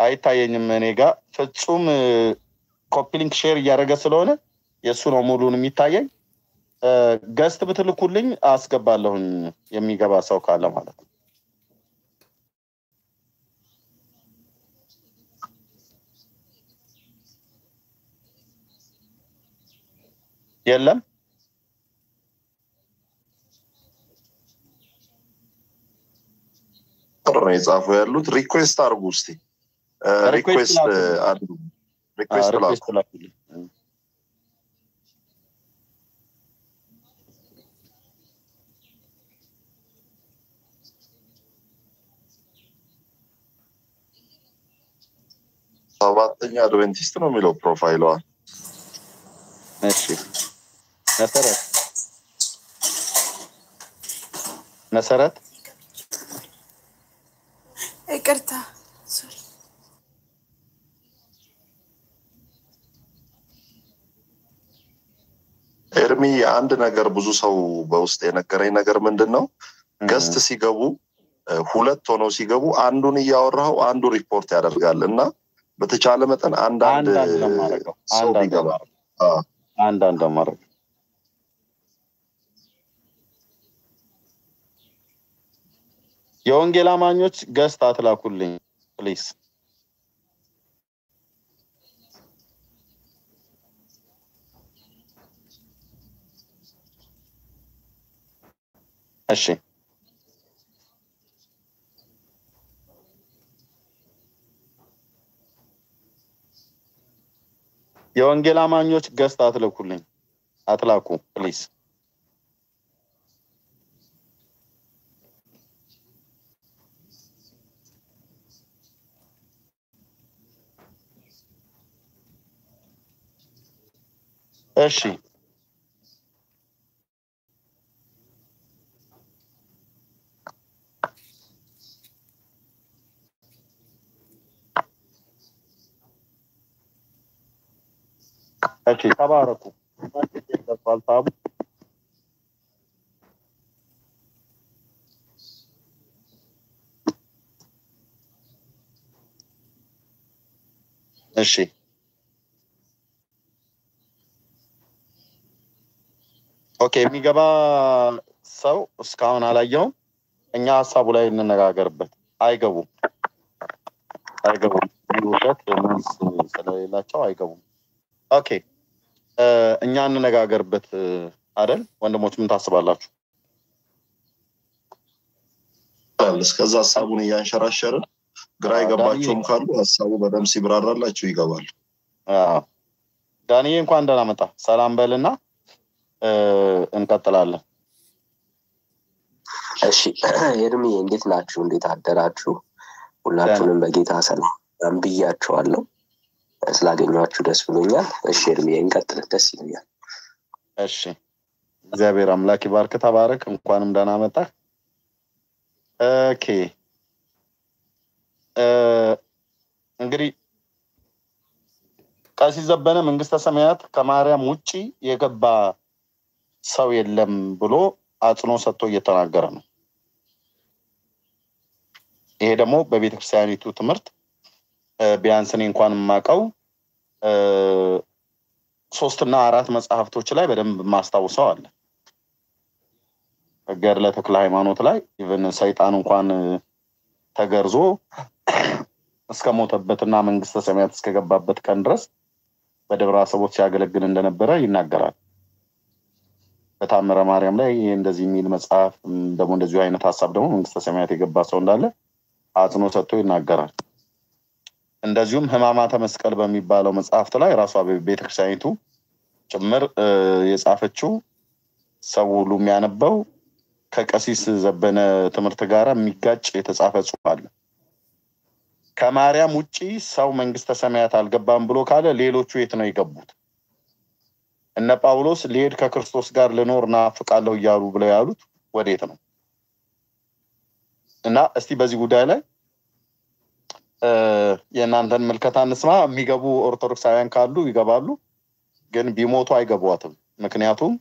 አይታየኝም እኔ ጋር ፍጹም copy link share እያደረገ ስለሆነ የእሱ ነው ሙሉን የሚታየኝ። guest ብትልኩልኝ አስገባለሁኝ የሚገባ ሰው ካለ ማለት ነው። የለም ቁጥር ነው የጻፉ ያሉት። request አድርጉ እስቲ request አድርጉ። request ላኩ። request ላኩልኝ። ሰባተኛ አድቬንቲስት ነው የሚለው profile ኧ። እሺ መሰረት መሰረት ይቅርታ ኤርሚ አንድ ነገር ብዙ ሰው በውስጥ የነገረኝ ነገር ምንድን ነው ገስት ሲገቡ ሁለት ሆነው ሲገቡ አንዱን እያወራው አንዱ ሪፖርት ያደርጋል እና በተቻለ መጠን አንዳንድ ሰው ቢገባ አንዳንድ የማደርገው። የወንጌል አማኞች guest አትላኩልኝ please። እሺ። የወንጌል አማኞች guest አትልኩልኝ። አትላኩ please። እሺ እሺ ተባረኩ። ይገባል ታቡ እሺ okay የሚገባ ሰው እስካሁን አላየውም። እኛ ሀሳቡ ላይ እንነጋገርበት። አይገቡም አይገቡም። ውሸት ስለሌላቸው አይገቡም። Okay እኛ እንነጋገርበት አደል ወንድሞች፣ ምን ታስባላችሁ? እስከዛ ሀሳቡን እያንሸራሸርን ግራ የገባቸውም ካሉ ሀሳቡ በደንብ ሲብራራላቸው ይገባል። አዎ። ዳንዬ እንኳን ደህና መጣ። ሰላም በልና እንቀጥላለን። እሺ ኤርሚ እንዴት ናችሁ? እንዴት አደራችሁ? ሁላችሁንም በጌታ ሰላም ብያችኋለሁ። ስላገኟችሁ ደስ ብሎኛል። እሺ ኤርሚ እንቀጥል፣ ደስ ይለኛል። እሺ እግዚአብሔር አምላክ ይባርክ። ተባረክ። እንኳንም ደህና መጣህ። Okay እንግዲህ ቀሲስ ዘበነ መንግስተ ሰማያት ከማርያም ውጪ የገባ ሰው የለም ብሎ አጽንኦት ሰጥቶ እየተናገረ ነው። ይሄ ደግሞ በቤተ ክርስቲያኒቱ ትምህርት ቢያንስ እኔ እንኳን የማውቀው ሶስትና አራት መጽሐፍቶች ላይ በደንብ ማስታውሰው አለ። ገድለ ተክለ ሃይማኖት ላይ even ሰይጣን እንኳን ተገርዞ እስከ ሞተበትና መንግስተ ሰማያት እስከገባበት ቀን ድረስ በደብረ አሰቦት ሲያገለግል እንደነበረ ይናገራል። በታምረ ማርያም ላይ እንደዚህ የሚል መጽሐፍ ደግሞ እንደዚሁ አይነት ሀሳብ ደግሞ መንግስተ ሰማያት የገባ ሰው እንዳለ አጽንኦ ሰጥቶ ይናገራል። እንደዚሁም ሕማማተ መስቀል በሚባለው መጽሐፍት ላይ ራሷ ቤተክርስቲያኒቱ ጭምር የጻፈችው ሰው ሁሉ የሚያነበው ከቀሲስ ዘበነ ትምህርት ጋር የሚጋጭ የተጻፈ ጽሑፍ አለ። ከማርያም ውጪ ሰው መንግስተ ሰማያት አልገባም ብሎ ካለ ሌሎቹ የት ነው የገቡት? እነ ጳውሎስ ሊሄድ ከክርስቶስ ጋር ልኖር ናፍቃለሁ እያሉ ብለው ያሉት ወዴት ነው? እና እስቲ በዚህ ጉዳይ ላይ የእናንተን ምልከታ እንስማ። የሚገቡ ኦርቶዶክሳውያን ካሉ ይገባሉ፣ ግን ቢሞቱ አይገቧትም። ምክንያቱም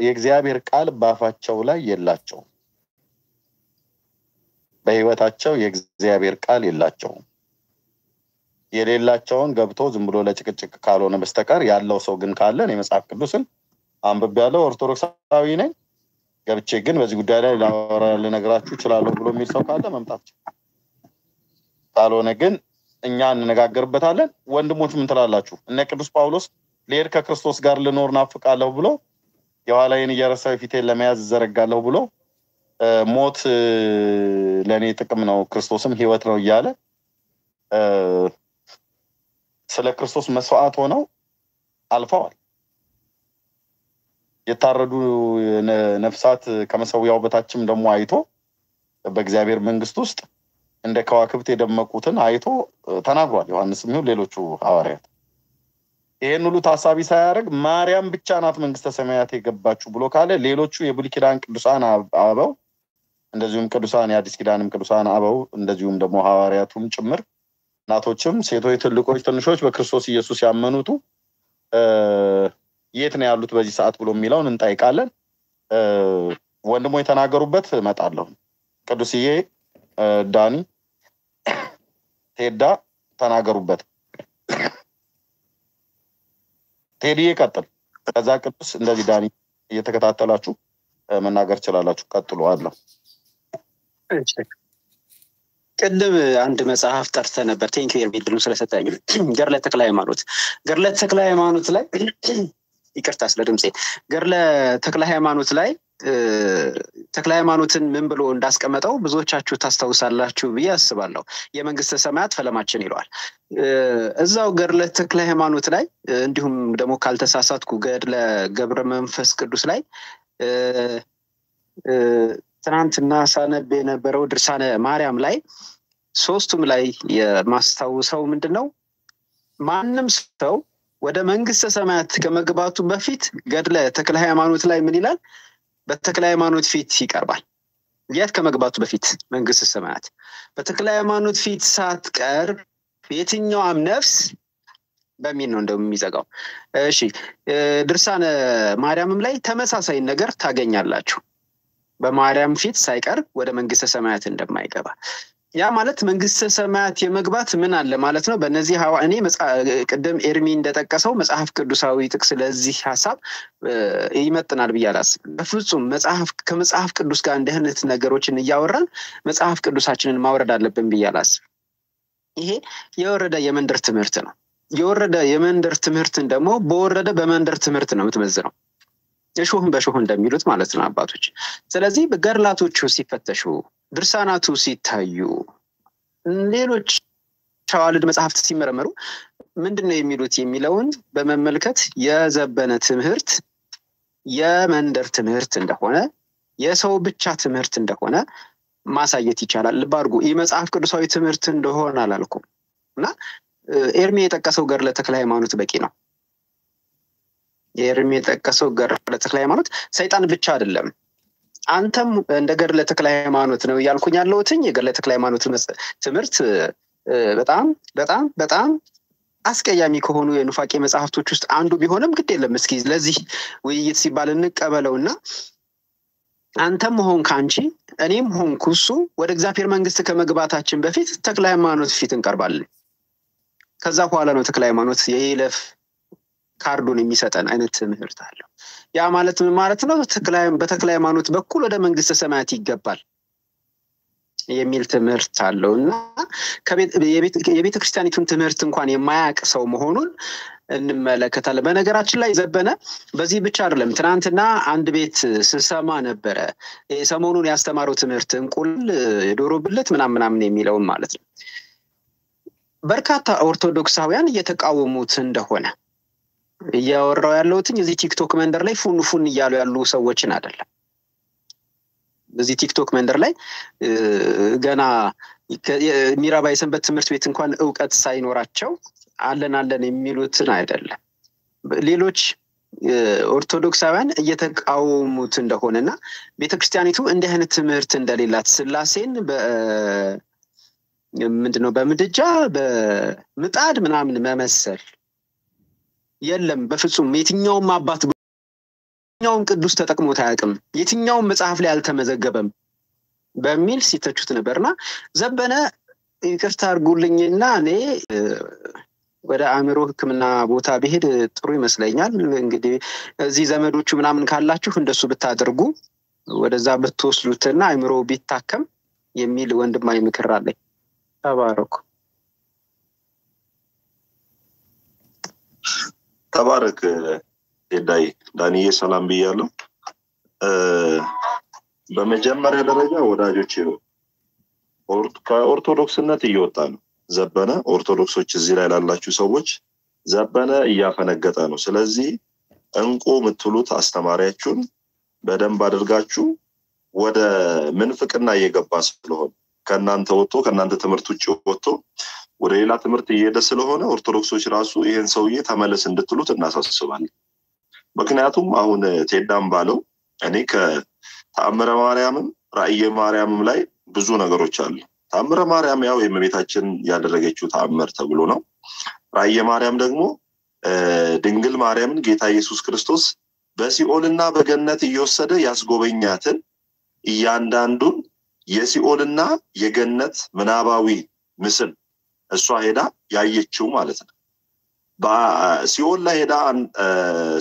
የእግዚአብሔር ቃል በአፋቸው ላይ የላቸውም። በህይወታቸው የእግዚአብሔር ቃል የላቸውም። የሌላቸውን ገብቶ ዝም ብሎ ለጭቅጭቅ ካልሆነ በስተቀር ያለው ሰው ግን ካለን የመጽሐፍ ቅዱስን አንብቤ ያለው ኦርቶዶክሳዊ ነኝ ገብቼ ግን በዚህ ጉዳይ ላይ ልነግራችሁ እችላለሁ ብሎ የሚል ሰው ካለ መምጣት ካልሆነ ግን እኛ እንነጋገርበታለን። ወንድሞች ምን ትላላችሁ? እነ ቅዱስ ጳውሎስ ልሄድ ከክርስቶስ ጋር ልኖር ናፍቃለሁ ብሎ የኋላዬን እየረሳሁ ፊቴን ለመያዝ እዘረጋለሁ ብሎ ሞት ለእኔ ጥቅም ነው ክርስቶስም ህይወት ነው እያለ ስለ ክርስቶስ መስዋዕት ሆነው አልፈዋል። የታረዱ ነፍሳት ከመሰዊያው በታችም ደግሞ አይቶ በእግዚአብሔር መንግስት ውስጥ እንደ ከዋክብት የደመቁትን አይቶ ተናግሯል። ዮሐንስም ይሁን ሌሎቹ ሐዋርያት ይህን ሁሉ ታሳቢ ሳያደርግ ማርያም ብቻ ናት መንግስተ ሰማያት የገባችሁ ብሎ ካለ ሌሎቹ የብሉይ ኪዳን ቅዱሳን አበው እንደዚሁም ቅዱሳን የአዲስ ኪዳንም ቅዱሳን አበው እንደዚሁም ደግሞ ሐዋርያቱም ጭምር እናቶችም፣ ሴቶች፣ ትልቆች፣ ትንሾች በክርስቶስ ኢየሱስ ያመኑቱ የት ነው ያሉት በዚህ ሰዓት ብሎ የሚለውን እንጠይቃለን። ወንድሞ የተናገሩበት እመጣለሁ። ቅዱስዬ ዳኒ ቴዳ ተናገሩበት። ቴዲ ቀጥል። ከዛ ቅዱስ እንደዚህ ዳኒ እየተከታተላችሁ መናገር ትችላላችሁ። ቀጥሉ አለው። ቅድም አንድ መጽሐፍ ጠርተህ ነበር። Thank you እድሉን ስለሰጠኝ። ገድለ ተክለ ሃይማኖት ገድለ ተክለ ሃይማኖት ላይ ይቅርታ ስለ ድምፄ። ገድለ ተክለ ሃይማኖት ላይ ተክለ ሃይማኖትን ምን ብሎ እንዳስቀመጠው ብዙዎቻችሁ ታስታውሳላችሁ ብዬ አስባለሁ። የመንግስተ ሰማያት ፈለማችን ይለዋል። እዛው ገድለ ተክለ ሃይማኖት ላይ እንዲሁም ደግሞ ካልተሳሳትኩ ገድለ ገብረ መንፈስ ቅዱስ ላይ ትናንትና ሳነብ የነበረው ድርሳነ ማርያም ላይ ሶስቱም ላይ የማስታውሰው ምንድን ነው ማንም ሰው ወደ መንግስተ ሰማያት ከመግባቱ በፊት ገድለ ተክለ ሃይማኖት ላይ ምን ይላል? በተክለ ሃይማኖት ፊት ይቀርባል። የት ከመግባቱ በፊት መንግስተ ሰማያት በተክለ ሃይማኖት ፊት ሳትቀርብ የትኛዋም ነፍስ በሚል ነው እንደውም የሚዘጋው። እሺ ድርሳነ ማርያምም ላይ ተመሳሳይ ነገር ታገኛላችሁ። በማርያም ፊት ሳይቀርብ ወደ መንግስተ ሰማያት እንደማይገባ ያ ማለት መንግስተ ሰማያት የመግባት ምን አለ ማለት ነው። በእነዚህ ሐዋ እኔ ቅድም ኤርሚ እንደጠቀሰው መጽሐፍ ቅዱሳዊ ጥቅስ ለዚህ ሀሳብ ይመጥናል ብዬ አላስብም። በፍጹም መጽሐፍ ከመጽሐፍ ቅዱስ ጋር እንዲህ ነገሮችን እያወራን መጽሐፍ ቅዱሳችንን ማውረድ አለብን ብዬ ይሄ የወረደ የመንደር ትምህርት ነው። የወረደ የመንደር ትምህርትን ደግሞ በወረደ በመንደር ትምህርት ነው የምትመዝነው። እሾህን በሾህ እንደሚሉት ማለት ነው አባቶች። ስለዚህ ገድላቶቹ ሲፈተሹ፣ ድርሳናቱ ሲታዩ፣ ሌሎች ሸዋልድ መጽሐፍት ሲመረመሩ ምንድን ነው የሚሉት የሚለውን በመመልከት የዘበነ ትምህርት የመንደር ትምህርት እንደሆነ የሰው ብቻ ትምህርት እንደሆነ ማሳየት ይቻላል። ልብ አድርጉ። መጽሐፍ ቅዱሳዊ ትምህርት እንደሆነ አላልኩም እና እ፣ ኤርሚ የጠቀሰው ገድለ ተክለ ሃይማኖት በቂ ነው። የኤርሚ የጠቀሰው ገድለ ተክለ ሃይማኖት ሰይጣን ብቻ አይደለም። አንተም እንደ ገድለ ተክለ ሃይማኖት ነው እያልኩኝ ያለሁትኝ የገድለ ተክለ ሃይማኖት ትምህርት በጣም በጣም በጣም አስቀያሚ ከሆኑ የኑፋቄ መጽሐፍቶች ውስጥ አንዱ ቢሆንም ግድ የለም እስኪ ለዚህ ውይይት ሲባል እንቀበለው እና አንተም ሆንክ አንቺ እኔም ሆንኩ እሱ ወደ እግዚአብሔር መንግስት ከመግባታችን በፊት ተክለ ሃይማኖት ፊት እንቀርባለን። ከዛ በኋላ ነው ተክለ ሃይማኖት የይለፍ ካርዱን የሚሰጠን አይነት ትምህርት አለው። ያ ማለት ምን ማለት ነው? በተክለ ሃይማኖት በኩል ወደ መንግስተ ሰማያት ይገባል የሚል ትምህርት አለው እና የቤተ- ክርስቲያኒቱን ትምህርት እንኳን የማያውቅ ሰው መሆኑን እንመለከታለን። በነገራችን ላይ ዘበነ በዚህ ብቻ አይደለም። ትናንትና አንድ ቤት ስሰማ ነበረ ሰሞኑን ያስተማረው ትምህርት እንቁላል፣ የዶሮ ብልት ምናምን ምናምን የሚለውን ማለት ነው። በርካታ ኦርቶዶክሳውያን እየተቃወሙት እንደሆነ እያወራው ያለሁትኝ እዚህ ቲክቶክ መንደር ላይ ፉን ፉን እያሉ ያሉ ሰዎችን አይደለም። እዚህ ቲክቶክ መንደር ላይ ገና የሚረባ የሰንበት ትምህርት ቤት እንኳን እውቀት ሳይኖራቸው አለን አለን የሚሉትን አይደለም። ሌሎች ኦርቶዶክሳውያን እየተቃወሙት እንደሆነ እና ቤተክርስቲያኒቱ እንዲህ አይነት ትምህርት እንደሌላት ስላሴን ምንድነው በምድጃ በምጣድ ምናምን መመሰል የለም በፍጹም የትኛውም አባት የትኛውም ቅዱስ ተጠቅሞት አያውቅም የትኛውም መጽሐፍ ላይ አልተመዘገበም በሚል ሲተቹት ነበርና ዘበነ ይቅርታ አድርጉልኝና እኔ ወደ አእምሮ ሕክምና ቦታ ብሄድ ጥሩ ይመስለኛል። እንግዲህ እዚህ ዘመዶቹ ምናምን ካላችሁ እንደሱ ብታደርጉ ወደዛ ብትወስዱትና አእምሮ ቢታከም የሚል ወንድማዊ ምክር አለኝ። ተባረኩ። ተባረክ ቴዳይ ዳንዬ፣ ሰላም ብያለሁ። በመጀመሪያ ደረጃ ወዳጆች ከኦርቶዶክስነት እየወጣ ነው ዘበነ። ኦርቶዶክሶች እዚህ ላይ ላላችሁ ሰዎች ዘበነ እያፈነገጠ ነው። ስለዚህ እንቁ የምትሉት አስተማሪያችሁን በደንብ አድርጋችሁ ወደ ምንፍቅና እየገባ ስለሆነ ከእናንተ ወጥቶ ከእናንተ ትምህርት ውጭ ወጥቶ ወደ ሌላ ትምህርት እየሄደ ስለሆነ ኦርቶዶክሶች ራሱ ይህን ሰውዬ ተመለስ እንድትሉት እናሳስባለን። ምክንያቱም አሁን ቴዳም ባለው እኔ ከተአምረ ማርያምም ራእየ ማርያምም ላይ ብዙ ነገሮች አሉ። ተአምረ ማርያም ያው የእመቤታችን ያደረገችው ተአምር ተብሎ ነው። ራእየ ማርያም ደግሞ ድንግል ማርያምን ጌታ ኢየሱስ ክርስቶስ በሲኦልና በገነት እየወሰደ ያስጎበኛትን እያንዳንዱን የሲኦልና የገነት ምናባዊ ምስል እሷ ሄዳ ያየችው ማለት ነው። ሲኦል ላይ ሄዳ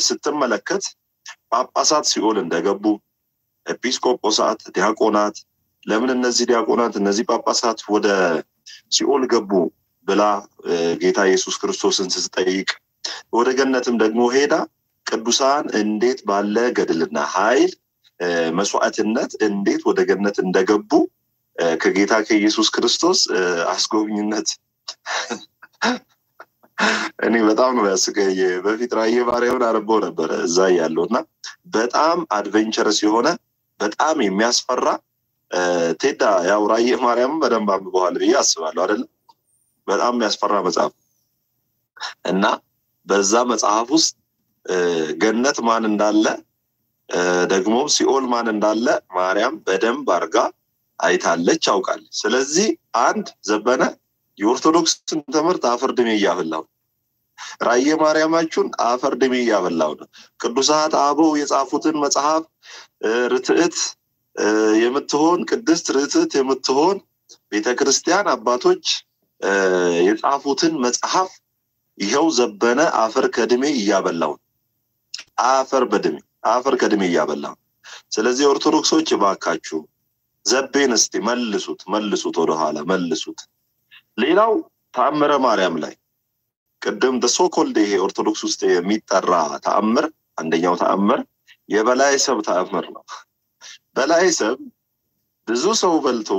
ስትመለከት ጳጳሳት ሲኦል እንደገቡ፣ ኤጲስቆጶሳት፣ ዲያቆናት ለምን እነዚህ ዲያቆናት እነዚህ ጳጳሳት ወደ ሲኦል ገቡ ብላ ጌታ ኢየሱስ ክርስቶስን ስትጠይቅ፣ ወደ ገነትም ደግሞ ሄዳ ቅዱሳን እንዴት ባለ ገድልና ኃይል መስዋዕትነት እንዴት ወደ ገነት እንደገቡ ከጌታ ከኢየሱስ ክርስቶስ አስጎብኝነት እኔ በጣም ነው ያስገኝ። በፊት ራእየ ማርያምን አነበው ነበረ እዛ ያለው እና በጣም አድቬንቸረስ የሆነ በጣም የሚያስፈራ ቴዳ ያው ራእየ ማርያምን በደንብ አንብበዋል ብዬ አስባለሁ አይደለም። በጣም የሚያስፈራ መጽሐፍ እና በዛ መጽሐፍ ውስጥ ገነት ማን እንዳለ ደግሞ ሲኦል ማን እንዳለ ማርያም በደንብ አርጋ አይታለች፣ አውቃለች። ስለዚህ አንድ ዘበነ የኦርቶዶክስን ትምህርት አፈር ድሜ እያበላው ራእየ ማርያማችሁን አፈር ድሜ እያበላው ነው። ቅዱሳት አበው የጻፉትን መጽሐፍ ርትዕት የምትሆን ቅድስት ርትዕት የምትሆን ቤተ ክርስቲያን አባቶች የጻፉትን መጽሐፍ ይኸው ዘበነ አፈር ከድሜ እያበላው አፈር በድሜ አፈር ከድሜ እያበላው። ስለዚህ ኦርቶዶክሶች እባካችሁ ዘቤን እስቲ መልሱት፣ መልሱት፣ ወደኋላ መልሱት። ሌላው ተአምረ ማርያም ላይ ቅድም በሶኮልድ ይሄ ኦርቶዶክስ ውስጥ የሚጠራ ተአምር አንደኛው ተአምር የበላይ ሰብ ተአምር ነው። በላይ ሰብ ብዙ ሰው በልቶ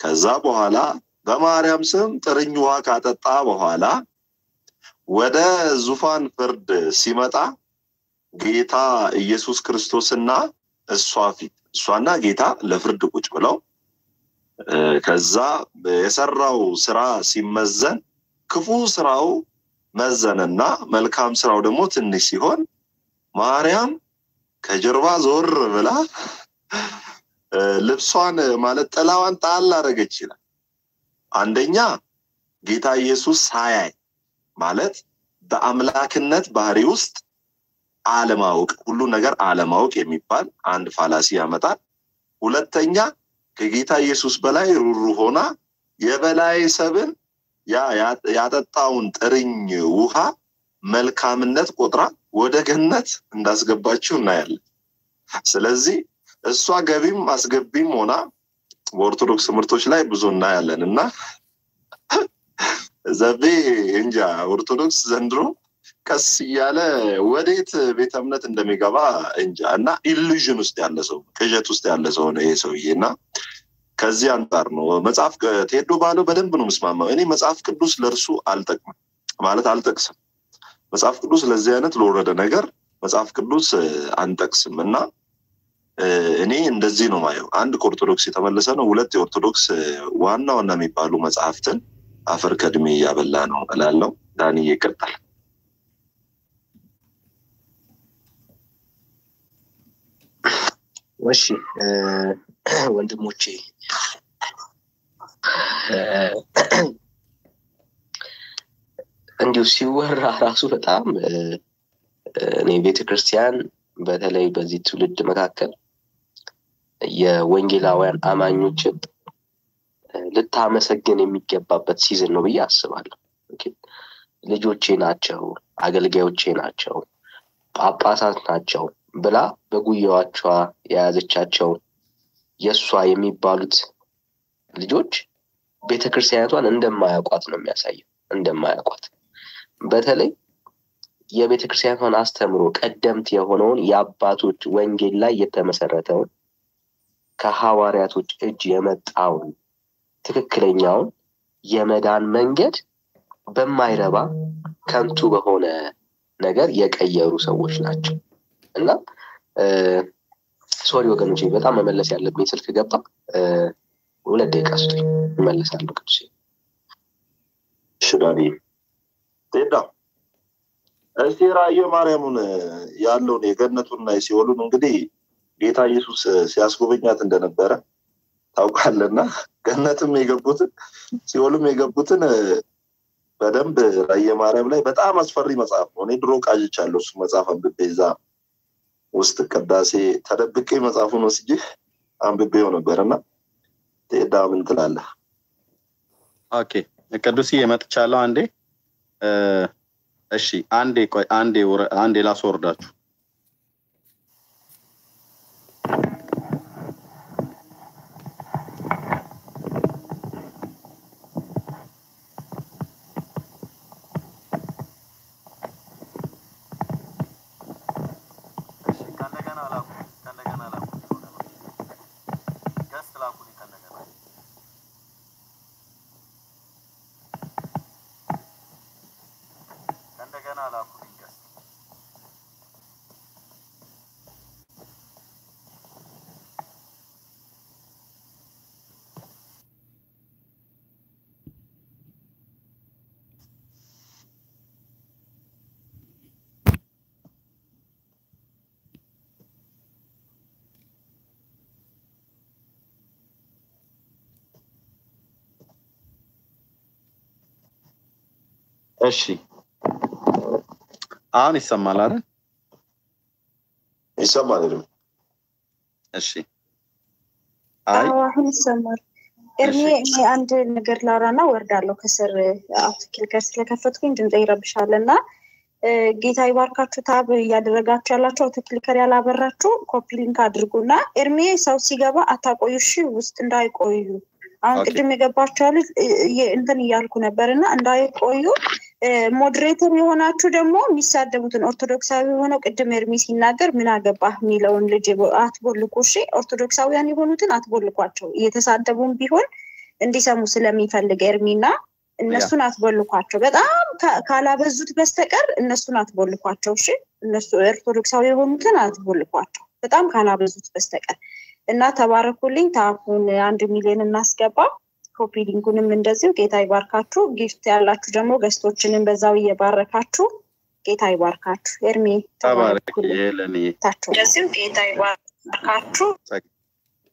ከዛ በኋላ በማርያም ስም ጥርኝ ውሃ ካጠጣ በኋላ ወደ ዙፋን ፍርድ ሲመጣ ጌታ ኢየሱስ ክርስቶስና እሷ ፊት እሷና ጌታ ለፍርድ ቁጭ ብለው ከዛ የሰራው ስራ ሲመዘን ክፉ ስራው መዘንና መልካም ስራው ደግሞ ትንሽ ሲሆን ማርያም ከጀርባ ዞር ብላ ልብሷን ማለት ጥላዋን ጣል አደረገች ይላል። አንደኛ ጌታ ኢየሱስ ሳያይ ማለት በአምላክነት ባህሪ ውስጥ አለማወቅ ሁሉ ነገር አለማወቅ የሚባል አንድ ፋላሲ ያመጣል። ሁለተኛ ከጌታ ኢየሱስ በላይ ሩሩ ሆና የበላይ ሰብን ያጠጣውን ጥርኝ ውሃ መልካምነት ቆጥራ ወደ ገነት እንዳስገባችው እናያለን። ስለዚህ እሷ ገቢም አስገቢም ሆና በኦርቶዶክስ ትምህርቶች ላይ ብዙ እናያለን እና ዘቤ እንጃ ኦርቶዶክስ ዘንድሮ ቀስ እያለ ወዴት ቤተ እምነት እንደሚገባ እንጃ እና ኢሉዥን ውስጥ ያለ ሰው ቅዠት ውስጥ ያለ ሰው ነው ይሄ ሰውዬ እና ከዚህ አንጻር ነው መጽሐፍ ቴዶ ባለው በደንብ ነው ምስማማው። እኔ መጽሐፍ ቅዱስ ለእርሱ አልጠቅምም ማለት አልጠቅስም። መጽሐፍ ቅዱስ ለዚህ አይነት ለወረደ ነገር መጽሐፍ ቅዱስ አንጠቅስም እና እኔ እንደዚህ ነው ማየው። አንድ ከኦርቶዶክስ የተመለሰ ነው። ሁለት የኦርቶዶክስ ዋና ዋና የሚባሉ መጽሐፍትን አፈር ከድሜ እያበላ ነው እላለሁ። ዳንዬ ይቀጥላል። እሺ ወንድሞቼ እንዲሁ ሲወራ ራሱ በጣም እኔ ቤተክርስቲያን በተለይ በዚህ ትውልድ መካከል የወንጌላውያን አማኞችን ልታመሰግን የሚገባበት ሲዝን ነው ብዬ አስባለሁ። ልጆቼ ናቸው፣ አገልጋዮቼ ናቸው፣ ጳጳሳት ናቸው ብላ በጉያዎቿ የያዘቻቸው የእሷ የሚባሉት ልጆች ቤተክርስቲያኒቷን እንደማያውቋት ነው የሚያሳየው። እንደማያውቋት በተለይ የቤተክርስቲያኒቷን አስተምሮ ቀደምት የሆነውን የአባቶች ወንጌል ላይ የተመሰረተውን ከሐዋርያቶች እጅ የመጣውን ትክክለኛውን የመዳን መንገድ በማይረባ ከንቱ በሆነ ነገር የቀየሩ ሰዎች ናቸው እና ሶሪ ወገኖች፣ በጣም መመለስ ያለብኝ ስልክ ገባ። ሁለት ደቂቃ ስጡኝ፣ እመለሳለሁ። ቅዱስ ሽዳዲ ቴዳ እስቲ ራእየ ማርያሙን ያለውን የገነቱና የሲኦሉን እንግዲህ ጌታ ኢየሱስ ሲያስጎበኛት እንደነበረ ታውቃለና ገነትም የገቡትን ሲኦልም የገቡትን በደንብ ራእየ ማርያም ላይ በጣም አስፈሪ መጽሐፍ ነው። እኔ ድሮ ቃዥቻለሁ እሱ መጽሐፍ አንብቤ እዛ ውስጥ ቅዳሴ ተደብቄ መጽሐፉን ወስጄ አንብቤው ነበር እና ቴዳ ምን ትላለህ? OK ቅዱስዬ መጥቻለሁ። አንዴ እሺ፣ አንዴ ቆይ፣ አንዴ አንዴ ላስወርዳችሁ። እሺ አሁን ይሰማል አይደል? ይሰማል። እሺ አይ አሁን ይሰማል። እርሜ እኔ አንድ ነገር ላውራና ወርዳለሁ። ከስር auto clicker ስለከፈትኩኝ ድምፅ ይረብሻል እና ጌታ ይባርካችሁ። tap እያደረጋችሁ ያላችሁ auto clicker ያላበራችሁ copy link አድርጉና ኤርሜ ሰው ሲገባ አታቆዩ፣ እሺ ውስጥ እንዳይቆዩ አሁን ቅድም የገባቸው ያሉት እንትን እያልኩ ነበር እና እንዳይቆዩ moderator የሆናችሁ ደግሞ የሚሳደቡትን ኦርቶዶክሳዊ የሆነው ቅድም ኤርሚ ሲናገር ምን አገባህ የሚለውን ልጅ አት block ኩ። እሺ ኦርቶዶክሳዊያን የሆኑትን አት block ኳቸው። እየተሳደቡም ቢሆን እንዲሰሙ ስለሚፈልግ ኤርሚና እነሱን አት block ኳቸው። በጣም ካላበዙት በስተቀር እነሱን አት block ኳቸው። እሺ እነሱ ኦርቶዶክሳዊ የሆኑትን አት block ኳቸው፣ በጣም ካላበዙት በስተቀር እና ተባረኩልኝ። tap ኡን አንድ ሚሊዮን እናስገባ። copy link ኡንም እንደዚሁ ጌታ ይባርካችሁ። gift ያላችሁ ደግሞ guest ኦችንም በዛው እየባረካችሁ ጌታ ይባርካችሁ። ኤርሜ ተባረክታችሁ እንደዚሁ ጌታ ይባርካችሁ።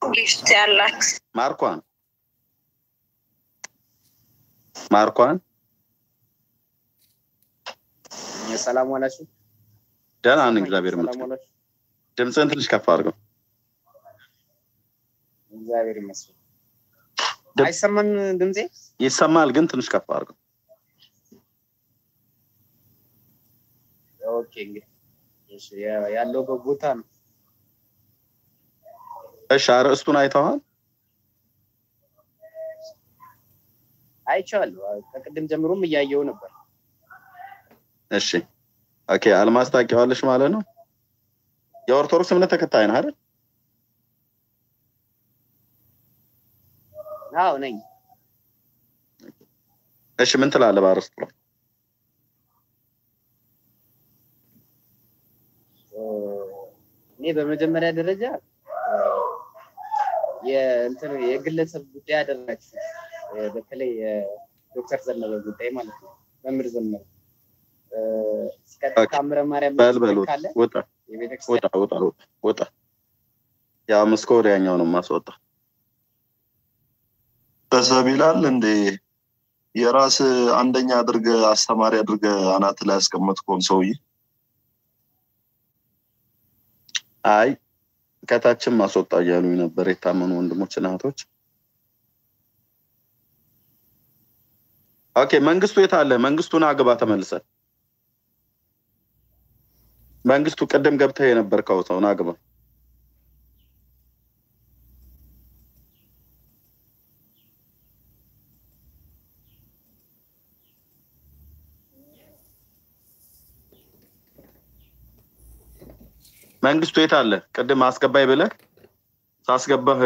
gift ያላችሁ ማርኳን ማርኳን ሰላም ዋላችሁ። ደህና ነኝ፣ እግዚአብሔር ይመስገን። ድምፅህን ትንሽ ከፍ አድርገው። እግዚአብሔር ይመስገን። አይሰማም ድምፄ? ይሰማል፣ ግን ትንሽ ከፍ አድርገው። OK እንግዲህ ያለውበት ቦታ ነው። እሺ፣ አርዕስቱን አይተዋል? አይቼዋለሁ። ከቅድም ጀምሮም እያየው ነበር። እሺ፣ OK። አልማዝ ታውቂዋለሽ ማለት ነው? የኦርቶዶክስ እምነት ተከታይ ነህ አይደል? አዎ ነኝ። እሺ ምን ትላለህ በአርዕስቱ ላይ? እኔ በመጀመሪያ ደረጃ የእንትን የግለሰብ ጉዳይ አደረጋችሁ። በተለይ ዶክተር ዘነበ ጉዳይ ማለት ነው። መምህር ዘነበ ታምረ ማርያም በል ውጣ ውጣ ውጣ ውጣ። ያው ምስኮ ወዲያኛው ነው ማስወጣ በሰብ ይላል እንዴ የራስ አንደኛ አድርገ አስተማሪ አድርገ አናት ላይ ያስቀመጥከውን ሰውዬ አይ ከታችም ማስወጣ እያሉኝ ነበር የታመኑ ወንድሞች እህቶች። OK መንግስቱ የት አለ? መንግስቱን አግባ ተመልሰ። መንግስቱ ቅድም ገብተህ የነበርከው ሰውን አግባ። መንግስቱ የት አለ? ቅድም አስገባኝ ብለህ ሳስገባህ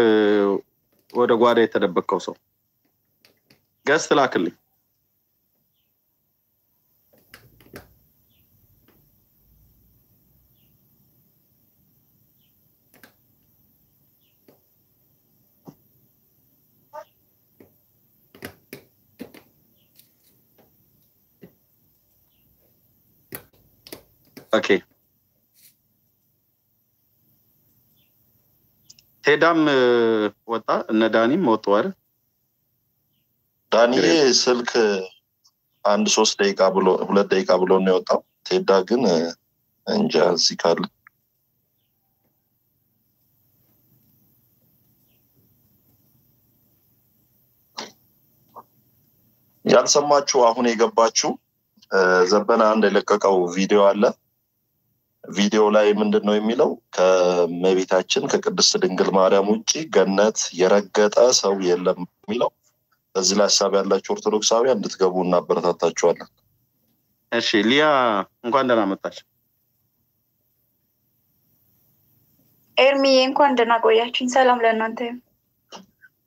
ወደ ጓዳ የተደበቅከው ሰው ገዝት ላክልኝ። ኦኬ ቴዳም ወጣ፣ እነ ዳኒም ወጡ አይደል? ዳንዬ ስልክ አንድ ሶስት ደቂቃ ብሎ ሁለት ደቂቃ ብሎ ነው የወጣው። ቴዳ ግን እንጃ እዚህ ካለ ያልሰማችሁ አሁን የገባችሁ ዘበነ አንድ የለቀቀው ቪዲዮ አለ። ቪዲዮ ላይ ምንድን ነው የሚለው? ከመቤታችን ከቅድስት ድንግል ማርያም ውጭ ገነት የረገጠ ሰው የለም የሚለው። በዚህ ላይ ሀሳብ ያላችሁ ኦርቶዶክሳውያን እንድትገቡ እናበረታታችኋለን። እሺ ሊያ እንኳን ደህና መጣች። ኤርሚዬ እንኳን ደህና ቆያችሁኝ። ሰላም ለእናንተ።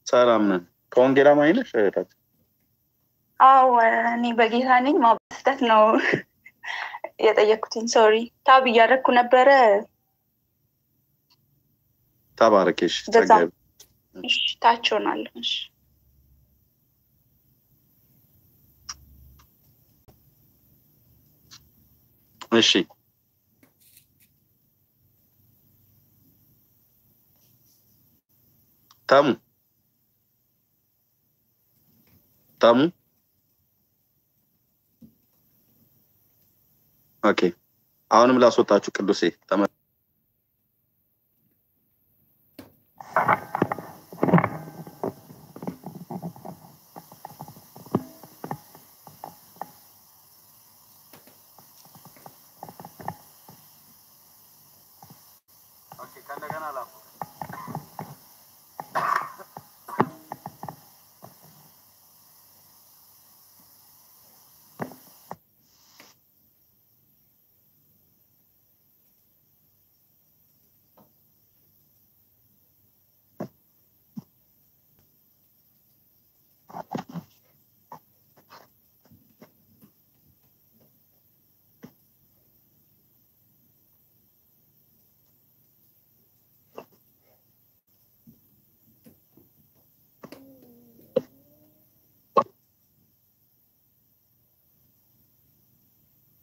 ሰላም ነን። ከወንጌላ ማይነሽ እህታችን አዎ እኔ በጌታ ነኝ። ማበስተት ነው የጠየኩትኝ። ሶሪ ታብ እያደረግኩ ነበረ። ተባረኬሽ። ታች ሆናለሁ። እሺ እሺ ተሙ ኦኬ። አሁንም ላስወጣችሁ ቅዱሴ። ተመ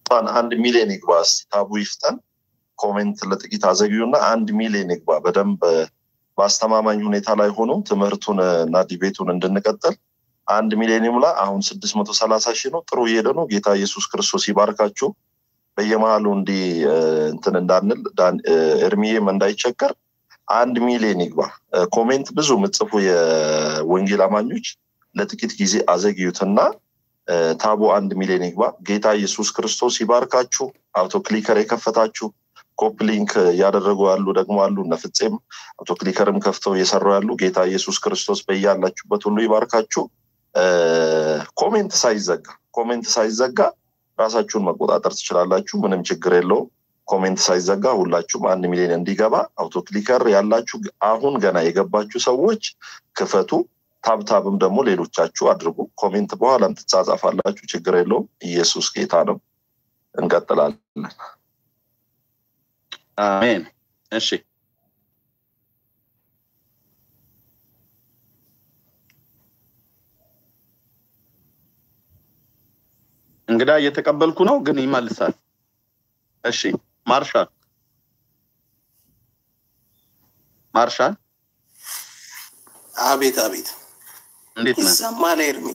እንኳን አንድ ሚሊዮን ይግባ። tap ኡ ይፍጠን። comment ለጥቂት አዘግዩና አንድ ሚሊዮን ይግባ። በደንብ በአስተማማኝ ሁኔታ ላይ ሆኖ ትምህርቱን እና debate ኡን እንድንቀጥል አንድ ሚሊዮን ይሙላ። አሁን ስድስት መቶ ሰላሳ ሺህ ነው። ጥሩ እየሄደ ነው። ጌታ ኢየሱስ ክርስቶስ ይባርካችሁ። በየመሀሉ እንዲህ እንትን እንዳንል እርሚዬም እንዳይቸገር አንድ ሚሊዮን ይግባ። comment ብዙ ምጽፉ የወንጌል አማኞች ለጥቂት ጊዜ አዘግዩትና tap ኡ አንድ ሚሊዮን ይግባ። ጌታ ኢየሱስ ክርስቶስ ይባርካችሁ። auto clicker የከፈታችሁ copy link እያደረጉ ያሉ ደግሞ አሉ። እነ ፍፄም auto clicker ም ከፍተው እየሰሩ ያሉ ጌታ ኢየሱስ ክርስቶስ በያላችሁበት ሁሉ ይባርካችሁ። comment ሳይዘጋ comment ሳይዘጋ ራሳችሁን መቆጣጠር ትችላላችሁ። ምንም ችግር የለውም። comment ሳይዘጋ ሁላችሁም አንድ ሚሊዮን እንዲገባ auto clicker ያላችሁ አሁን ገና የገባችሁ ሰዎች ክፈቱ። tap tap ም ደግሞ ሌሎቻችሁ አድርጉ። comment በኋላም ትጻጻፋላችሁ። ችግር የለውም። ኢየሱስ ጌታ ነው። እንቀጥላለን። አሜን። እሺ እንግዳ እየተቀበልኩ ነው፣ ግን ይመልሳል። እሺ ማርሻል ማርሻል፣ አቤት አቤት፣ እንዴት ነህ? ይሰማል ኤርሚ?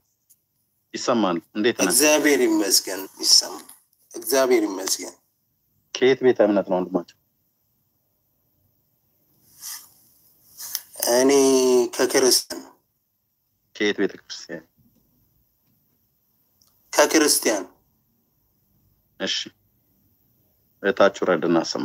ይሰማል። እንዴት ነህ? እግዚአብሔር ይመስገን ይሰማል። እግዚአብሔር ይመስገን። ከየት ቤተ እምነት ነው ወንድማቸው? እኔ ከክርስቲያን ነው። ከየት ቤተ ክርስቲያን? ከክርስቲያን እሺ እህታችሁ ረድና ስማ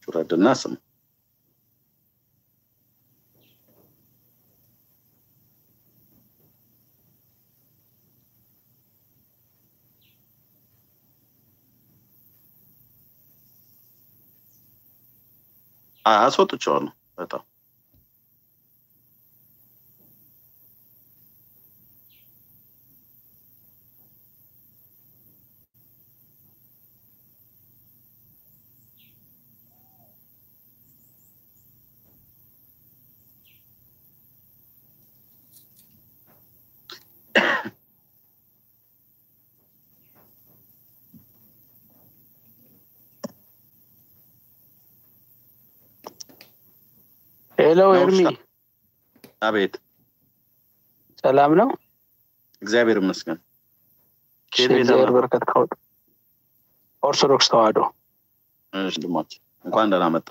Чурада Насом. А, а что ты черный? Это. Hello ኤርሚ፣ አቤት። ሰላም ነው? እግዚአብሔር ይመስገን። እግዚአብሔር? በረከት ካወጡ ኦርቶዶክስ ተዋህዶ ወንድማችን እንኳን ደህና መጣ።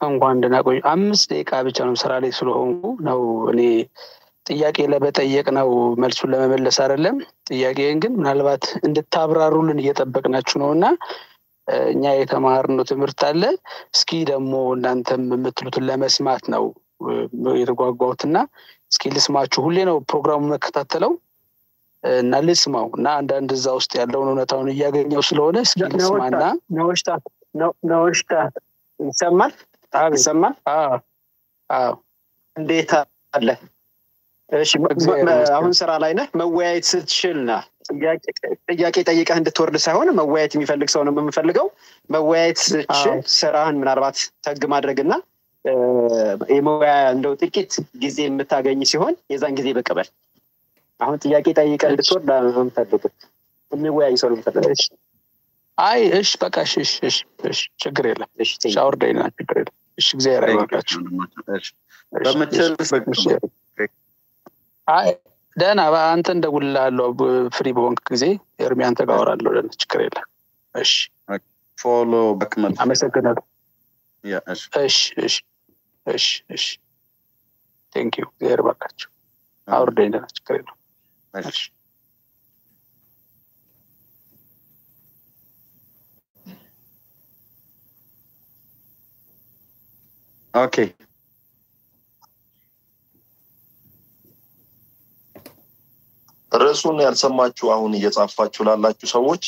እንኳን ደህና ቆዩ። አምስት ደቂቃ ብቻ ነው ስራ ላይ ስለሆንኩ ነው እኔ ጥያቄ ለመጠየቅ ነው መልሱን ለመመለስ አይደለም። ጥያቄን ግን ምናልባት እንድታብራሩልን እየጠበቅናችሁ ነው እና እኛ የተማርነው ትምህርት አለ። እስኪ ደግሞ እናንተም የምትሉትን ለመስማት ነው እ፣ የተጓጓሁት እና እስኪ ልስማችሁ። ሁሌ ነው ፕሮግራሙ መከታተለው እና ልስማው እና አንዳንድ እዛ ውስጥ ያለውን እውነታውን እያገኘው ስለሆነ እስኪ ልስማና ነውሽታት ይሰማል ይሰማል እንዴት አለ አሁን ስራ ላይ ነህ መወያየት ስትችል ና ጥያቄ ጠይቀህ እንድትወርድ ሳይሆን መወያየት የሚፈልግ ሰው ነው የምንፈልገው መወያየት ስትችል አዎ። ስራህን ምናልባት ተግ ማድረግና እ፣ የመወያያ እንደው ጥቂት ጊዜ የምታገኝ ሲሆን የዛን ጊዜ በቅበል አሁን ጥያቄ ጠይቀህ እንድትወርድ አንፈልግም የሚወያይ ሰው ነው አይ እሺ በቃ እሺ ችግር የለም። ሻወር ደይና ችግር የለም። እሺ እግዚአብሔር አይባርካችሁ እሺ፣ ደህና አንተ እንደውልልሃለሁ ብ- free በሆንክ ጊዜ ኤርሚ አንተ ጋር አወራለሁ። ደህና ችግር የለም። እሺ። follow back አመሰግናለሁ። እሺ፣ እሺ እሺ እሺ thank you እግዚአብሔር ባርካችሁ አውርደኝ ደህና ችግር የለም እሺ። እሺ። okay ርዕሱን ያልሰማችሁ አሁን እየጻፋችሁ ላላችሁ ሰዎች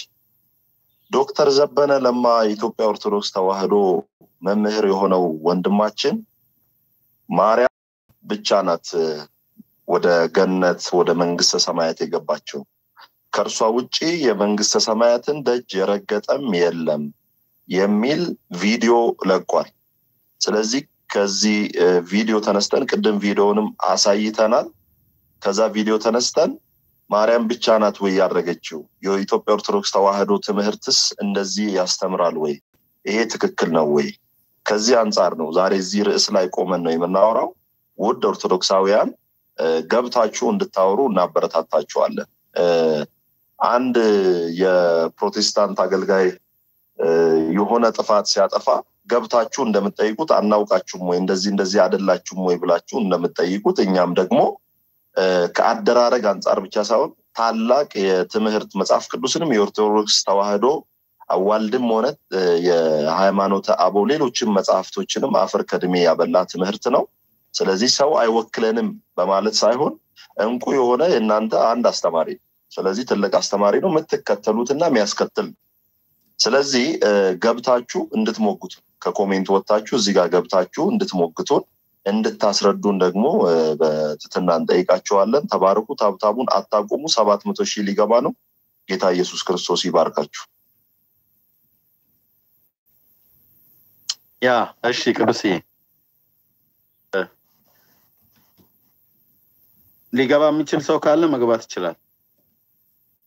ዶክተር ዘበነ ለማ የኢትዮጵያ ኦርቶዶክስ ተዋሕዶ መምህር የሆነው ወንድማችን ማርያም ብቻ ናት ወደ ገነት ወደ መንግስተ ሰማያት የገባችው ከእርሷ ውጪ የመንግስተ ሰማያትን ደጅ የረገጠም የለም የሚል ቪዲዮ ለቋል። ስለዚህ ከዚህ ቪዲዮ ተነስተን ቅድም ቪዲዮውንም አሳይተናል። ከዛ ቪዲዮ ተነስተን ማርያም ብቻ ናት ወይ ያደረገችው? የኢትዮጵያ ኦርቶዶክስ ተዋሕዶ ትምህርትስ እንደዚህ ያስተምራል ወይ? ይሄ ትክክል ነው ወይ? ከዚህ አንጻር ነው ዛሬ እዚህ ርዕስ ላይ ቆመን ነው የምናወራው። ውድ ኦርቶዶክሳውያን ገብታችሁ እንድታወሩ እናበረታታችኋለን። አንድ የፕሮቴስታንት አገልጋይ የሆነ ጥፋት ሲያጠፋ ገብታችሁ እንደምትጠይቁት አናውቃችሁም ወይ እንደዚህ እንደዚህ አይደላችሁም ወይ ብላችሁ እንደምትጠይቁት እኛም ደግሞ ከአደራረግ አንጻር ብቻ ሳይሆን ታላቅ የትምህርት መጽሐፍ ቅዱስንም የኦርቶዶክስ ተዋሕዶ አዋልድም ሆነ የሃይማኖተ አበው ሌሎችም መጽሐፍቶችንም አፈር ከድሜ ያበላ ትምህርት ነው። ስለዚህ ሰው አይወክለንም በማለት ሳይሆን እንቁ የሆነ የእናንተ አንድ አስተማሪ ስለዚህ ትልቅ አስተማሪ ነው የምትከተሉትና የሚያስከትል ስለዚህ ገብታችሁ እንድትሞግቱ ከኮሜንት ወጥታችሁ እዚህ ጋር ገብታችሁ እንድትሞግቱን እንድታስረዱን ደግሞ እ፣ በትህትና እንጠይቃችኋለን። ተባረኩ። ታብታቡን አታቁሙ። ሰባት መቶ ሺህ ሊገባ ነው። ጌታ ኢየሱስ ክርስቶስ ይባርካችሁ። ያ እሺ ቅዱስዬ እ፣ ሊገባ የሚችል ሰው ካለ መግባት ይችላል።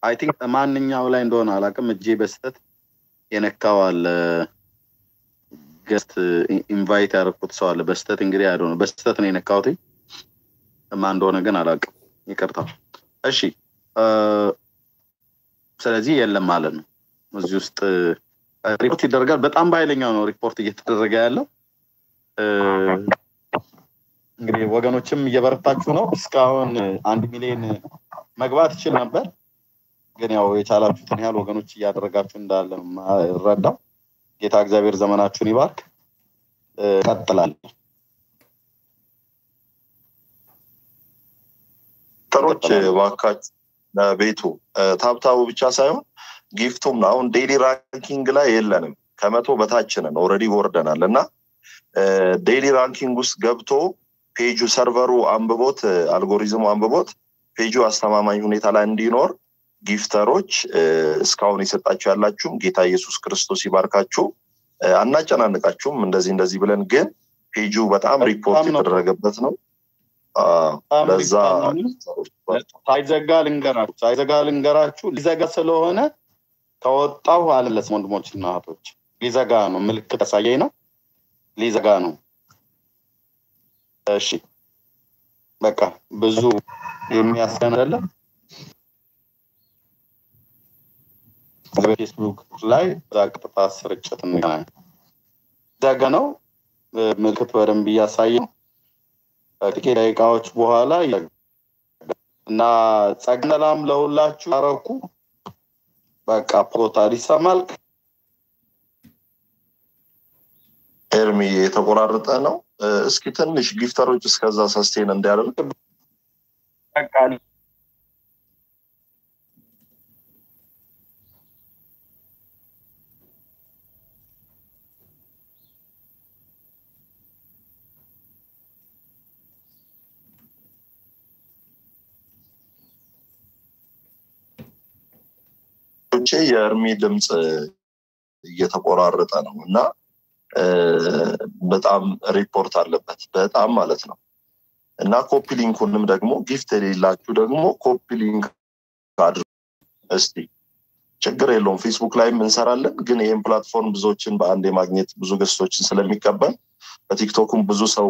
I think ማንኛው ላይ እንደሆነ አላውቅም። እጄ በስተት የነካው አለ guest invite ያደረኩት ሰው አለ በስተት እንግዲህ ያደ ነው በስተት ነው የነካሁት። ማን እንደሆነ ግን አላውቅም። ይቅርታ። እሺ ስለዚህ የለም ማለት ነው እዚህ ውስጥ ሪፖርት ይደረጋል። በጣም በኃይለኛው ነው ሪፖርት እየተደረገ ያለው። እንግዲህ ወገኖችም እየበረታችሁ ነው። እስካሁን አንድ ሚሊዮን መግባት ይችል ነበር፣ ግን ያው የቻላችሁትን ያህል ወገኖች እያደረጋችሁ እንዳለ የምረዳው። ጌታ እግዚአብሔር ዘመናችሁን ይባርክ። ቀጥላል። gifter ኦች እባካችሁ ለቤቱ እ፣ tap tap ኡ ብቻ ሳይሆን gift ኡም ነው። አሁን daily ranking ላይ የለንም፣ ከመቶ በታች ነን። already ወርደናል እና daily ranking ውስጥ ገብቶ page ኡ server ኡ አንብቦት አልጎሪዝሙ አንብቦት ፔጁ አስተማማኝ ሁኔታ ላይ እንዲኖር gifter ኦች እስካሁን የሰጣችሁ ያላችሁም ጌታ ኢየሱስ ክርስቶስ ይባርካችሁ። አናጨናንቃችሁም እንደዚህ እንደዚህ ብለን ግን ፔጁ በጣም ሪፖርት የተደረገበት ነው። ለዛ ሳይዘጋ ልንገራችሁ ሳይዘጋ ልንገራችሁ ሊዘጋ ስለሆነ ከወጣሁ አልመለስም። ወንድሞች እና እህቶች ሊዘጋ ነው፣ ምልክት ያሳየኝ ነው። ሊዘጋ ነው። እሺ በቃ ብዙ የሚያስገን አይደለም። በፌስቡክ ላይ እዛ ቀጥታ ስርጭት እንገናኝ። ሊዘጋ ነው። ምልክት በደንብ እያሳየ ነው። ከጥቂት ደቂቃዎች በኋላ እና ጸጋ ሰላም ለሁላችሁ ያረኩ በቃ ፖታል ይሰማል። ኤርሚ የተቆራረጠ ነው። እስኪ ትንሽ ጊፍተሮች እስከዛ ሰስቴን እንዲያደርግ ቼ የኤርሚ ድምፅ እየተቆራረጠ ነው እና በጣም ሪፖርት አለበት። በጣም ማለት ነው። እና copy link ኡንም ደግሞ gift የሌላችሁ ደግሞ copy link አድርጉ። እስቲ ችግር የለውም። ፌስቡክ ላይም እንሰራለን ግን ይህን platform ብዙዎችን በአንድ የማግኘት ብዙ guest ኦችን ስለሚቀበል በቲክቶክም ብዙ ሰው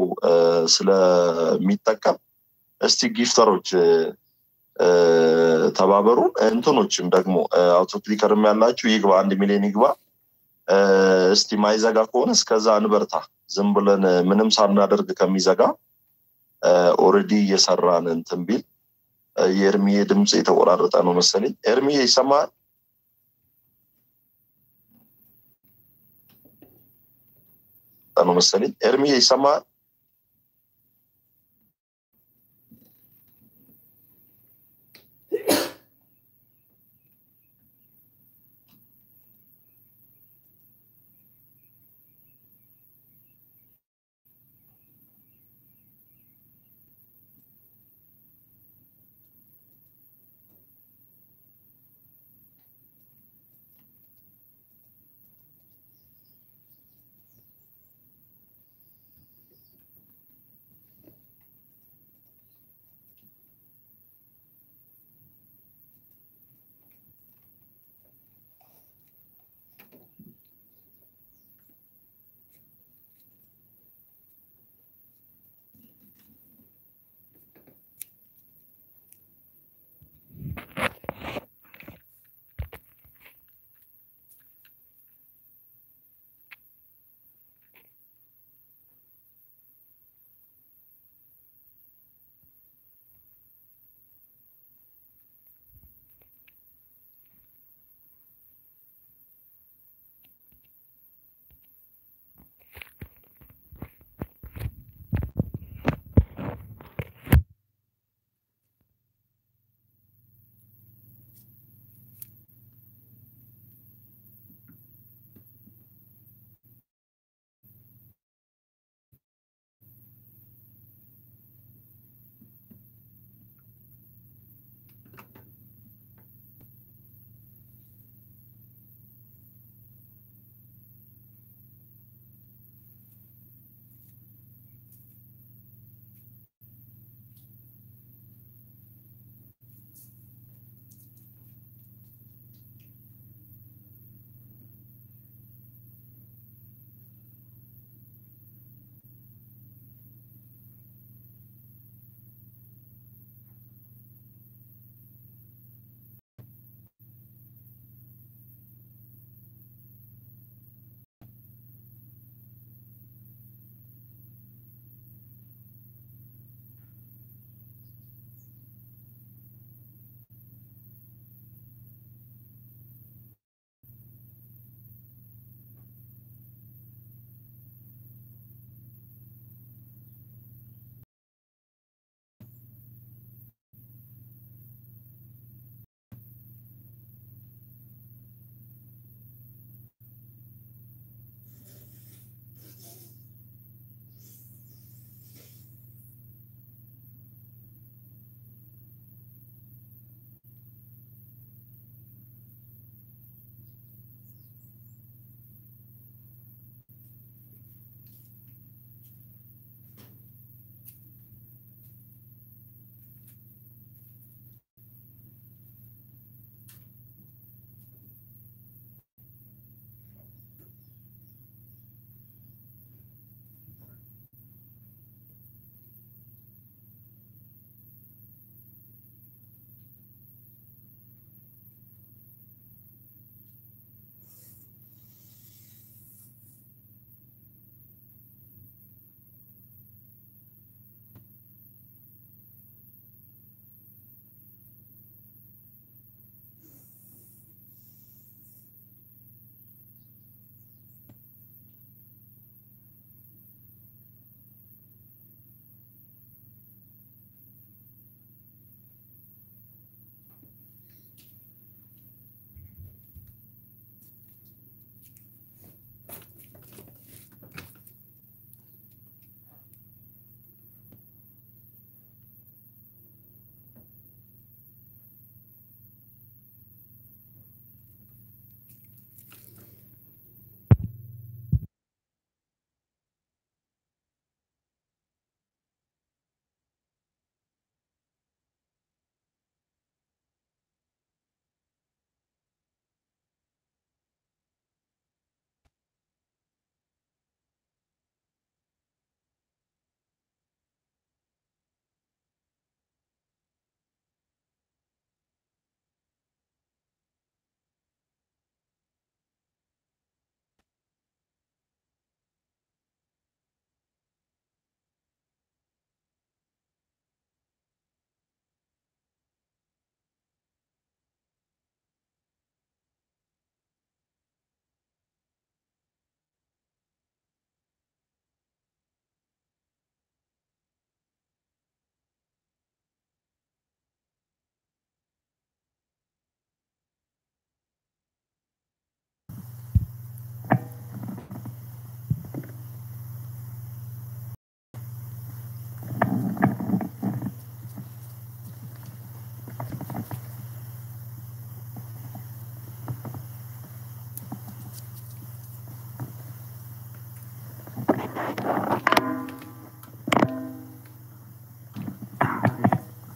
ስለሚጠቀም እስቲ gifter ኦች ተባበሩን። እንትኖችም ደግሞ auto clicker ም ያላችሁ ይግባ አንድ ሚሊዮን ይግባ። እስቲ ማይዘጋ ከሆነ እስከዛ እንበርታ። ዝም ብለን ምንም ሳናደርግ ከሚዘጋ already እየሰራን እንትን ቢል እ፣ የኤርሚዬ ድምፅ የተቆራረጠ ነው መሰለኝ። ኤርሚዬ ይሰማል ነው መሰለኝ። ኤርሚዬ ይሰማል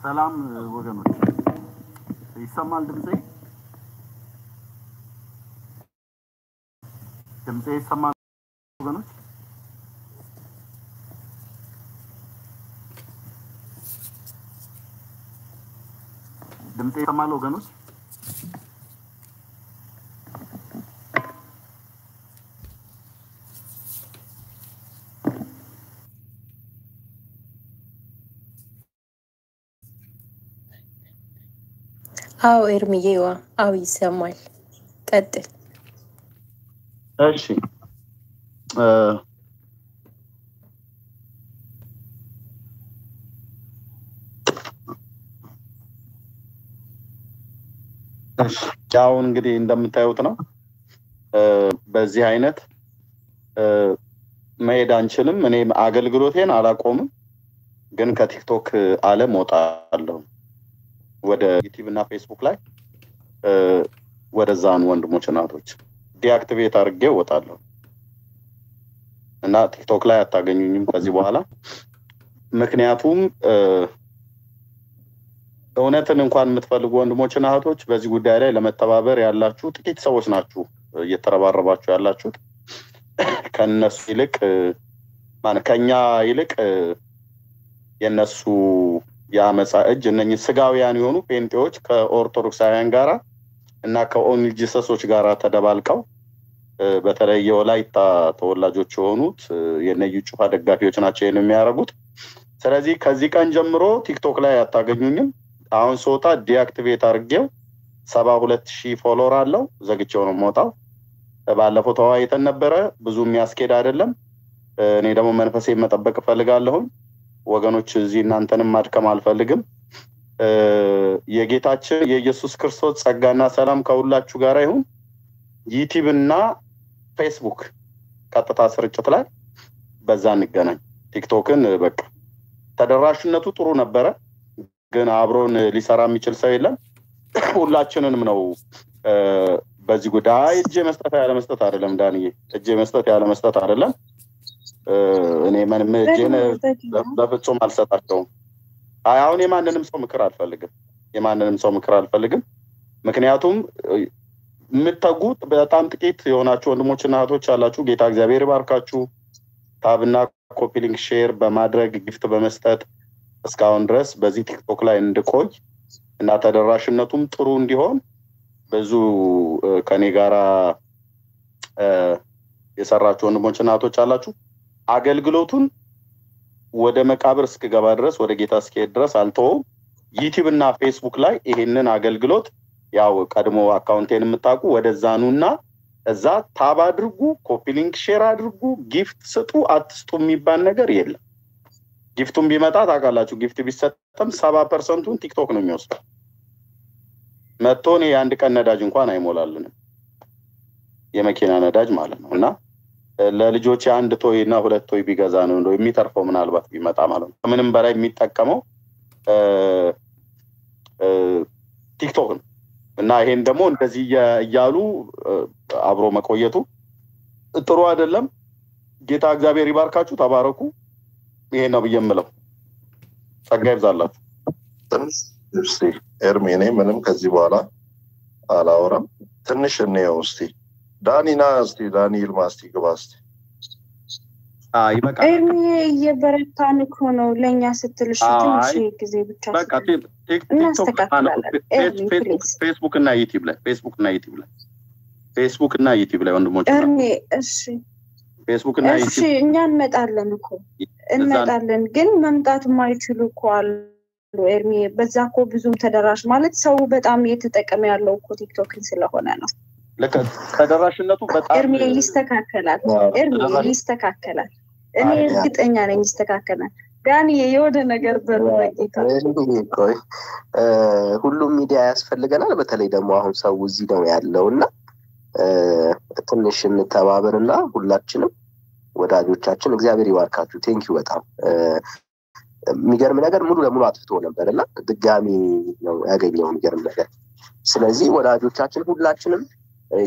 ሰላም ወገኖች፣ ይሰማል ድምፄ? ድምፄ ይሰማል ወገኖች? ድምፄ ይሰማል ወገኖች? አዎ ኤርሚዬዋ፣ አዎ ይሰማል። ቀጥል። እሺ አሁን እንግዲህ እንደምታዩት ነው። በዚህ አይነት መሄድ አንችልም። እኔ አገልግሎቴን አላቆምም፣ ግን ከቲክቶክ ዓለም እወጣለሁ ወደ ዩቲዩብ እና ፌስቡክ ላይ ወደዛን ወንድሞች እናቶች deactivate አድርጌ እወጣለሁ እና ቲክቶክ ላይ አታገኙኝም ከዚህ በኋላ ምክንያቱም እውነትን እንኳን የምትፈልጉ ወንድሞችና እህቶች በዚህ ጉዳይ ላይ ለመተባበር ያላችሁ ጥቂት ሰዎች ናችሁ እየተረባረባችሁ ያላችሁት። ከነሱ ይልቅ ከኛ ይልቅ የነሱ የአመፃ እጅ እነኝህ ስጋውያን የሆኑ ጴንጤዎች ከኦርቶዶክሳውያን ጋራ እና ከ only ጋር ተደባልቀው በተለይ የወላይታ ተወላጆች የሆኑት የነ እዩ ጩፋ ደጋፊዎች ናቸው ይህን የሚያደርጉት። ስለዚህ ከዚህ ቀን ጀምሮ ቲክቶክ ላይ አታገኙኝም። አሁን ስወጣ deactivate አድርጌው ሰባ ሁለት ሺህ follower አለው ዘግቼው ነው የምወጣው። ባለፈው ተወያይተን ነበረ። ብዙ የሚያስኬድ አይደለም። እኔ ደግሞ መንፈሴ መጠበቅ እፈልጋለሁኝ። ወገኖች እዚህ እናንተንም ማድከም አልፈልግም። የጌታችን የኢየሱስ ክርስቶስ ጸጋና ሰላም ከሁላችሁ ጋር ይሁን። ዩቲዩብ እና ፌስቡክ ቀጥታ ስርጭት ላይ በዛ እንገናኝ። ቲክቶክን በቃ ተደራሽነቱ ጥሩ ነበረ፣ ግን አብሮን ሊሰራ የሚችል ሰው የለም። ሁላችንንም ነው በዚህ ጉዳይ እጅ መስጠት ያለ መስጠት አይደለም። ዳንዬ እጅ መስጠት ያለ መስጠት አይደለም። እኔ ምንም እጄን በፍጹም አልሰጣቸውም። አሁን የማንንም ሰው ምክር አልፈልግም። የማንንም ሰው ምክር አልፈልግም። ምክንያቱም የምትተጉት በጣም ጥቂት የሆናችሁ ወንድሞችና እህቶች አላችሁ። ጌታ እግዚአብሔር ይባርካችሁ። tap ና copy link share በማድረግ gift በመስጠት እስካሁን ድረስ በዚህ ቲክቶክ ላይ እንድቆይ እና ተደራሽነቱም ጥሩ እንዲሆን ብዙ ከኔ ጋራ የሰራችሁ ወንድሞች እናቶች አላችሁ። አገልግሎቱን ወደ መቃብር እስክገባ ድረስ ወደ ጌታ እስክሄድ ድረስ አልተወውም። ዩቲዩብ እና ፌስቡክ ላይ ይሄንን አገልግሎት ያው ቀድሞ account ኤን የምታውቁ ወደዛ ኑና እዛ tap አድርጉ፣ copy link share አድርጉ፣ gift ስጡ፣ አትስጡ የሚባል ነገር የለም። gift ኡን ቢመጣ ታውቃላችሁ፣ gift ቢሰጥም ሰባ percent ኡን ቲክቶክ ነው የሚወስደው። መጥቶ እኔ የአንድ ቀን ነዳጅ እንኳን አይሞላልንም፣ የመኪና ነዳጅ ማለት ነው። እና ለልጆች አንድ toy እና ሁለት toy ቢገዛ ነው እንደው የሚተርፈው ምናልባት ቢመጣ ማለት ነው። ከምንም በላይ የሚጠቀመው ቲክቶክ ነው። እና ይሄን ደግሞ እንደዚህ እያሉ አብሮ መቆየቱ ጥሩ አይደለም። ጌታ እግዚአብሔር ይባርካችሁ፣ ተባረኩ። ይሄን ነው ብዬ የምለው። ጸጋ ይብዛላችሁ። ኤርሚ፣ እኔ ምንም ከዚህ በኋላ አላወራም። ትንሽ እንየው እስቲ። ዳኒና እስቲ ዳኒ ይልማ እስቲ ግባ እስቲ። ይበቃል። እየበረታን እኮ ነው ለእኛ ስትል እሺ፣ ትንሽ ጊዜ ብቻ ፌስቡክ እና ዩቲዩብ ላይ ፌስቡክ እና ዩቲዩብ ላይ ፌስቡክ እና ዩቲዩብ ላይ ወንድሞች ኤርሚ እሺ ፌስቡክ እና እሺ እኛ እንመጣለን እኮ እንመጣለን፣ ግን መምጣት የማይችሉ እኮ አሉ። ኤርሚ በዛ እኮ ብዙም ተደራሽ ማለት ሰው በጣም እየተጠቀመ ያለው እኮ ቲክቶክን ስለሆነ ነው። ተደራሽነቱ በጣም ኤርሚ ይስተካከላል። ኤርሚ ይስተካከላል። እኔ እርግጠኛ ነኝ ይስተካከላል። ዳኒ የወደ ነገር በሩ ቆይ ሁሉም ሚዲያ ያስፈልገናል። በተለይ ደግሞ አሁን ሰው እዚህ ነው ያለው እና ትንሽ እንተባበር እና ሁላችንም ወዳጆቻችን እግዚአብሔር ይባርካችሁ። Thank you በጣም የሚገርም ነገር ሙሉ ለሙሉ አጥፍቶ ነበር እና ድጋሚ ነው ያገኘው የሚገርም ነገር። ስለዚህ ወዳጆቻችን ሁላችንም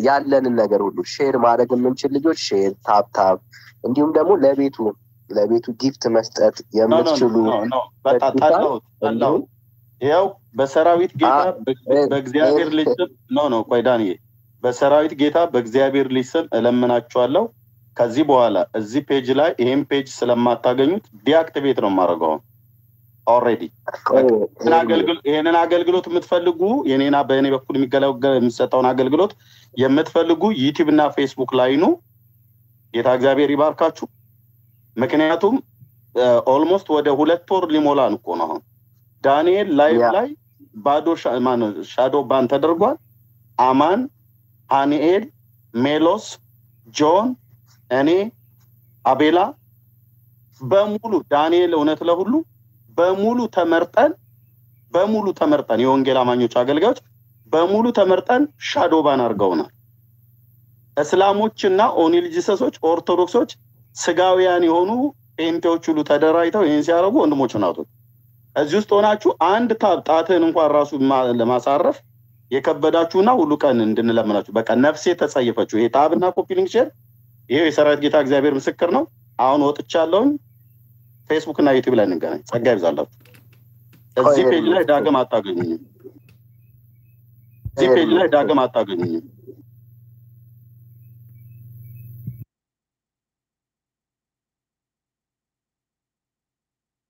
ያለንን ነገር ሁሉ share ማድረግ የምንችል ልጆች share tap tap፣ እንዲሁም ደግሞ ለቤቱ ለቤቱ gift መስጠት የምትችሉ ያው በሰራዊት ጌታ በእግዚአብሔር ልጅ ስም no no ቆይ ዳንዬ በሰራዊት ጌታ በእግዚአብሔር ልጅ ስም እለምናችኋለሁ። ከዚህ በኋላ እዚህ page ላይ ይሄን page ስለማታገኙት deactivate ነው የማደርገው already ይህንን አገልግሎት የምትፈልጉ የኔና በእኔ በኩል የሚሰጠውን አገልግሎት የምትፈልጉ ዩቲዩብ እና ፌስቡክ ላይ ኑ። ጌታ እግዚአብሔር ይባርካችሁ። ምክንያቱም almost ወደ ሁለት ወር ሊሞላን እኮ ነው አሁን። ዳንኤል live ላይ ባዶ shadow ban ተደርጓል። አማን ሃኒኤል ሜሎስ ጆን እኔ አቤላ በሙሉ ዳንኤል እውነት ለሁሉ በሙሉ ተመርጠን በሙሉ ተመርጠን የወንጌል አማኞች አገልጋዮች በሙሉ ተመርጠን shadow ban አድርገውናል። እስላሞችና Only Jesus ኦች ኦርቶዶክሶች ስጋውያን የሆኑ ጴንጤዎች ሁሉ ተደራጅተው ይህን ሲያደርጉ ወንድሞች እናቶች እዚህ ውስጥ ሆናችሁ አንድ tap ጣትህን እንኳን ራሱ ለማሳረፍ የከበዳችሁና ሁሉ ቀን እንድንለምናችሁ በቃ ነፍሴ ተጸየፈችሁ ይሄ tap ና copy link share ይሄው የሰራዊት ጌታ እግዚአብሔር ምስክር ነው። አሁን ወጥቻለሁኝ ፌስቡክ እና ዩቲዩብ ላይ እንገናኝ። ጸጋ ይብዛላችሁ። እዚህ ፔጅ ላይ ዳግም አታገኙኝም። እዚህ ፔጅ ላይ ዳግም አታገኙኝም